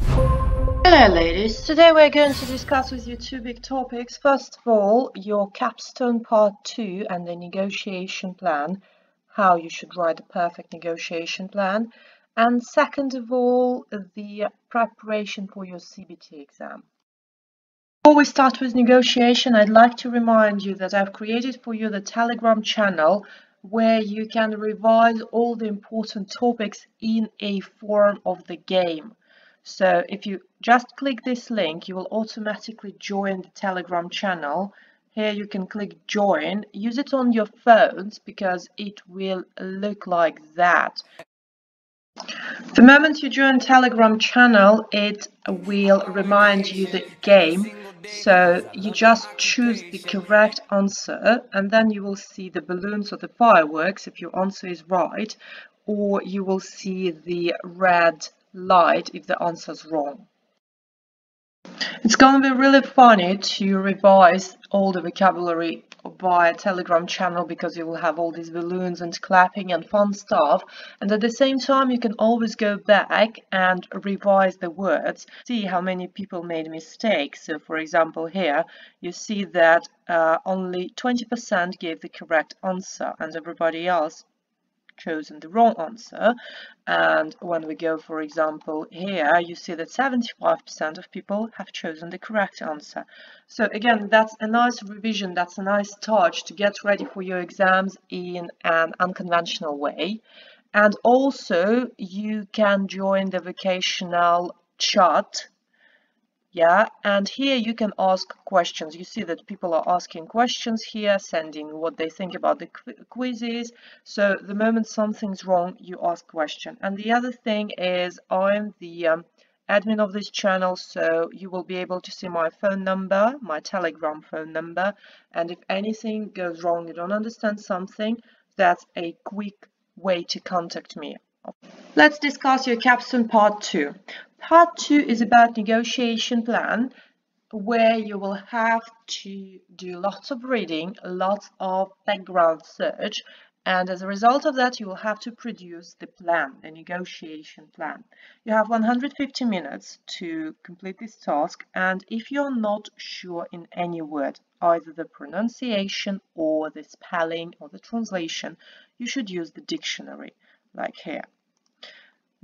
Hello ladies, today we're going to discuss with you two big topics. First of all, your capstone part 2 and the negotiation plan, how you should write the perfect negotiation plan. And second of all, the preparation for your CBT exam. Before we start with negotiation, I'd like to remind you that I've created for you the Telegram channel where you can revise all the important topics in a form of the game. So if you just click this link, you will automatically join the Telegram channel. Here you can click join. Use it on your phones because it will look like that. The moment you join Telegram channel, it will remind you the game. So you just choose the correct answer and then you will see the balloons or the fireworks if your answer is right, or you will see the red light if the answer is wrong. It's going to be really funny to revise all the vocabulary by a telegram channel because you will have all these balloons and clapping and fun stuff and at the same time you can always go back and revise the words see how many people made mistakes so for example here you see that uh, only 20% gave the correct answer and everybody else chosen the wrong answer. And when we go for example here you see that 75% of people have chosen the correct answer. So again that's a nice revision that's a nice touch to get ready for your exams in an unconventional way. And also you can join the vocational chat yeah and here you can ask questions. You see that people are asking questions here sending what they think about the quizzes. So the moment something's wrong you ask question. And the other thing is i'm the um, admin of this channel so you will be able to see my phone number my telegram phone number. And if anything goes wrong you don't understand something that's a quick way to contact me. Let's discuss your capstone part 2. Part 2 is about negotiation plan where you will have to do lots of reading, lots of background search and as a result of that you will have to produce the plan, the negotiation plan. You have 150 minutes to complete this task and if you're not sure in any word, either the pronunciation or the spelling or the translation, you should use the dictionary like here.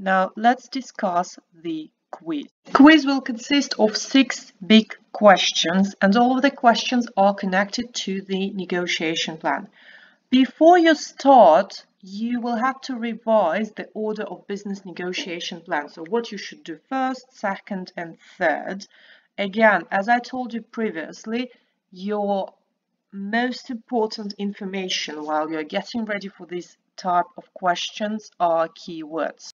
Now let's discuss the quiz. The quiz will consist of six big questions and all of the questions are connected to the negotiation plan. Before you start, you will have to revise the order of business negotiation plan. So what you should do first, second and third. Again, as I told you previously, your most important information while you're getting ready for this type of questions are keywords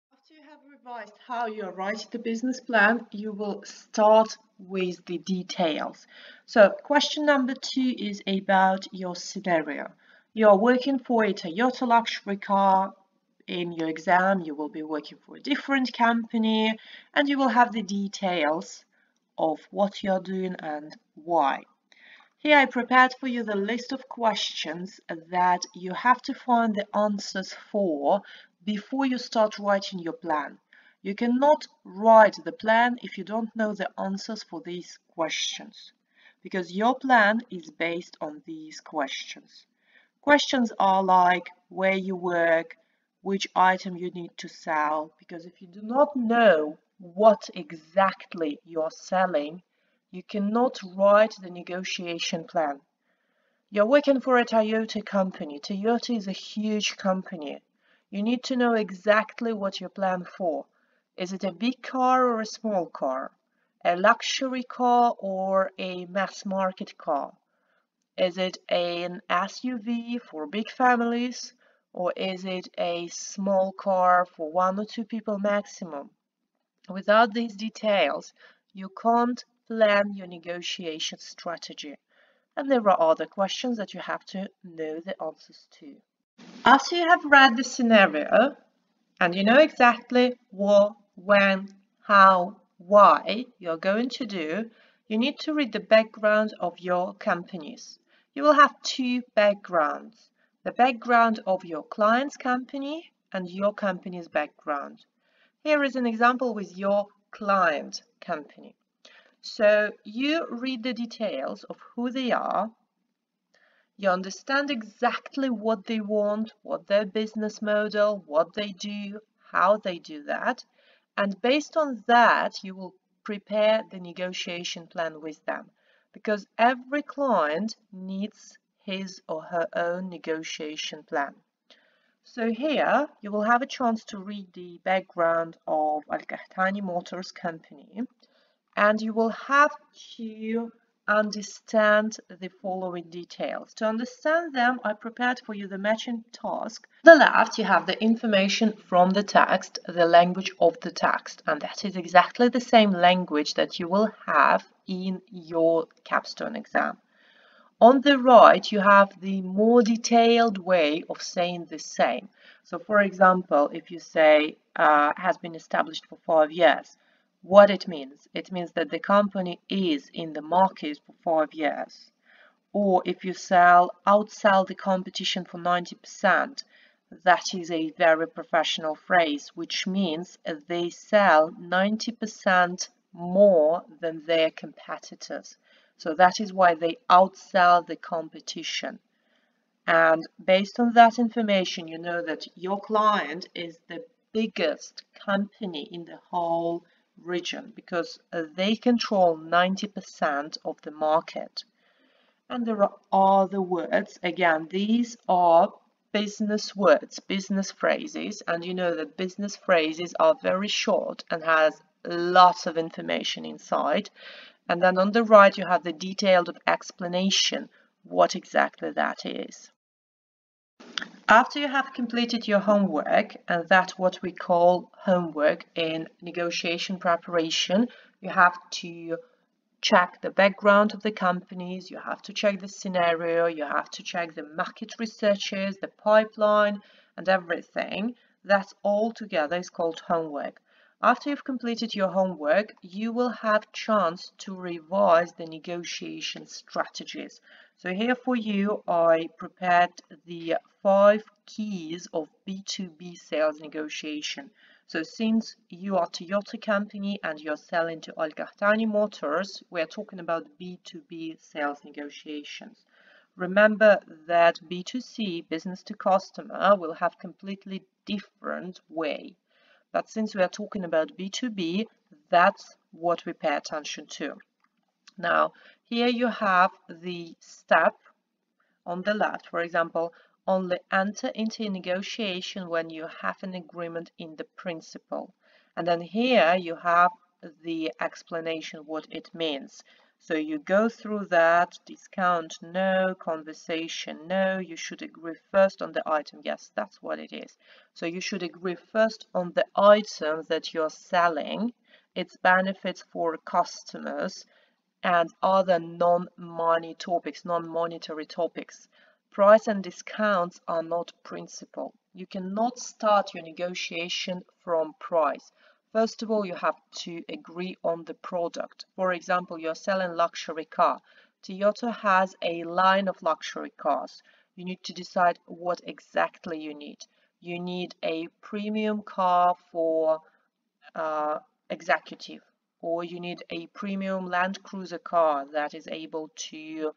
advised how you write the business plan, you will start with the details. So question number two is about your scenario. You're working for a Toyota luxury car. In your exam, you will be working for a different company and you will have the details of what you're doing and why. Here I prepared for you the list of questions that you have to find the answers for before you start writing your plan. You cannot write the plan if you don't know the answers for these questions, because your plan is based on these questions. Questions are like where you work, which item you need to sell, because if you do not know what exactly you're selling, you cannot write the negotiation plan. You're working for a Toyota company. Toyota is a huge company. You need to know exactly what you plan for. Is it a big car or a small car? A luxury car or a mass market car? Is it an SUV for big families or is it a small car for one or two people maximum? Without these details, you can't plan your negotiation strategy. And there are other questions that you have to know the answers to. After you have read the scenario and you know exactly what when, how, why you're going to do, you need to read the background of your companies. You will have two backgrounds, the background of your client's company and your company's background. Here is an example with your client company. So you read the details of who they are, you understand exactly what they want, what their business model, what they do, how they do that, and based on that, you will prepare the negotiation plan with them because every client needs his or her own negotiation plan. So here you will have a chance to read the background of Al-Qahtani Motors company and you will have to understand the following details. To understand them, I prepared for you the matching task. On the left, you have the information from the text, the language of the text, and that is exactly the same language that you will have in your capstone exam. On the right, you have the more detailed way of saying the same. So, for example, if you say uh, has been established for five years, what it means? It means that the company is in the market for five years. Or if you sell, outsell the competition for 90%, that is a very professional phrase, which means they sell 90% more than their competitors. So that is why they outsell the competition. And based on that information, you know that your client is the biggest company in the whole region because uh, they control 90% of the market. And there are other words. Again, these are business words, business phrases, and you know that business phrases are very short and has lots of information inside. And then on the right, you have the detailed explanation what exactly that is. After you have completed your homework, uh, and that's what we call homework in negotiation preparation, you have to check the background of the companies, you have to check the scenario, you have to check the market researches, the pipeline, and everything. That all together is called homework. After you've completed your homework, you will have chance to revise the negotiation strategies. So here for you, I prepared the five keys of B2B sales negotiation. So since you are Toyota company and you're selling to Al-Qahtani Motors, we're talking about B2B sales negotiations. Remember that B2C, business to customer, will have completely different way. But since we are talking about B2B, that's what we pay attention to. Now, here you have the step on the left. For example, only enter into a negotiation when you have an agreement in the principle. And then here you have the explanation what it means. So you go through that, discount, no, conversation, no, you should agree first on the item. Yes, that's what it is. So you should agree first on the item that you're selling, its benefits for customers, and other non-money topics, non-monetary topics. Price and discounts are not principal. You cannot start your negotiation from price. First of all, you have to agree on the product. For example, you're selling luxury car. Toyota has a line of luxury cars. You need to decide what exactly you need. You need a premium car for uh, executive or you need a premium Land Cruiser car that is able to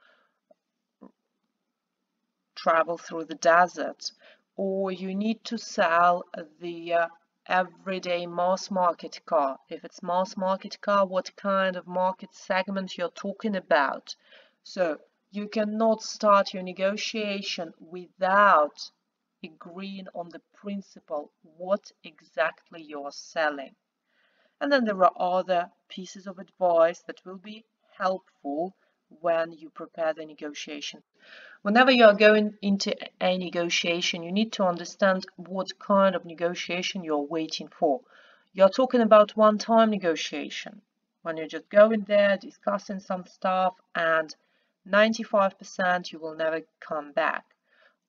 travel through the desert or you need to sell the uh, everyday mass market car. If it's mass market car, what kind of market segment you're talking about. So you cannot start your negotiation without agreeing on the principle what exactly you're selling. And then there are other pieces of advice that will be helpful when you prepare the negotiation. Whenever you are going into a negotiation, you need to understand what kind of negotiation you're waiting for. You're talking about one-time negotiation, when you're just going there, discussing some stuff, and 95% you will never come back.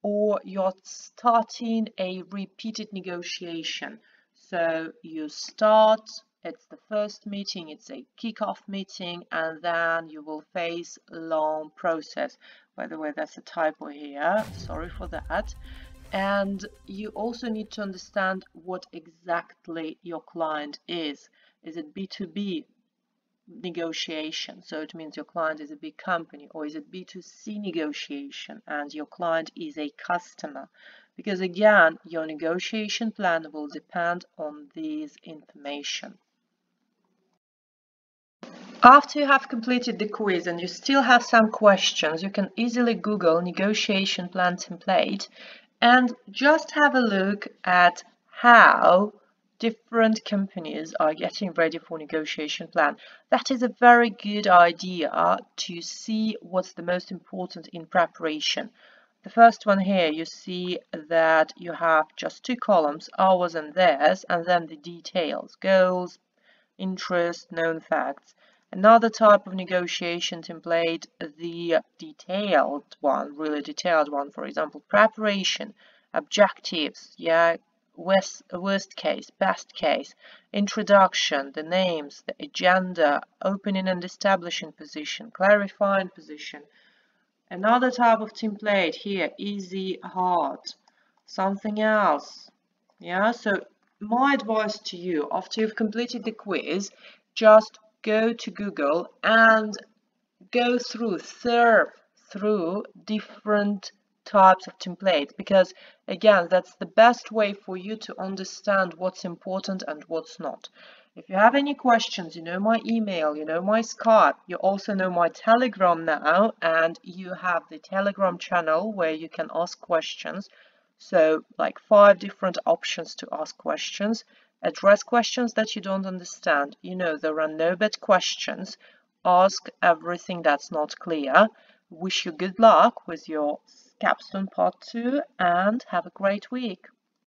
Or you're starting a repeated negotiation. So you start it's the first meeting, it's a kickoff meeting, and then you will face long process. By the way, that's a typo here, sorry for that. And you also need to understand what exactly your client is. Is it B2B negotiation? So it means your client is a big company. Or is it B2C negotiation and your client is a customer? Because again, your negotiation plan will depend on these information. After you have completed the quiz and you still have some questions, you can easily Google negotiation plan template and just have a look at how different companies are getting ready for negotiation plan. That is a very good idea to see what's the most important in preparation. The first one here, you see that you have just two columns, ours and theirs, and then the details, goals, interest, known facts. Another type of negotiation template, the detailed one, really detailed one, for example, preparation, objectives, yeah, worst, worst case, best case, introduction, the names, the agenda, opening and establishing position, clarifying position. Another type of template here, easy, hard, something else. Yeah, so my advice to you after you've completed the quiz, just go to Google and go through, surf through different types of templates because again that's the best way for you to understand what's important and what's not. If you have any questions you know my email you know my skype you also know my telegram now and you have the telegram channel where you can ask questions. So like five different options to ask questions Address questions that you don't understand. You know, there are no bad questions. Ask everything that's not clear. Wish you good luck with your capstone part 2 and have a great week.